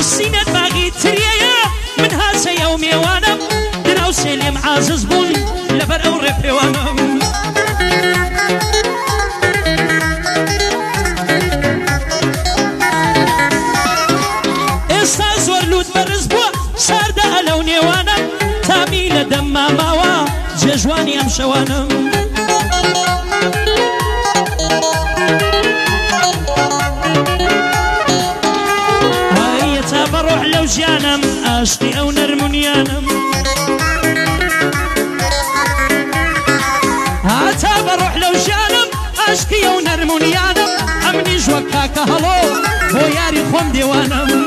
سینەت باغی تریەیە من هاچە ئەو میێوانم دراو سێلێم عزز بوون لەبەر ئەو ڕێپێوانم ئێستا زۆر لووت بەرز بووە ساردا ئەلەو نێوانم تامی لە دەم ماماوە جێژوانی ئەم شەوانم. ژیانم ئاشتی ئەو نەرمونیانم هاتا بەڕۆح لەو ژیانم ئاشتی ئەو نەرمونیانم ئەمنیش وەک کاکە هەڵۆ بۆ یاری خۆم دیوانم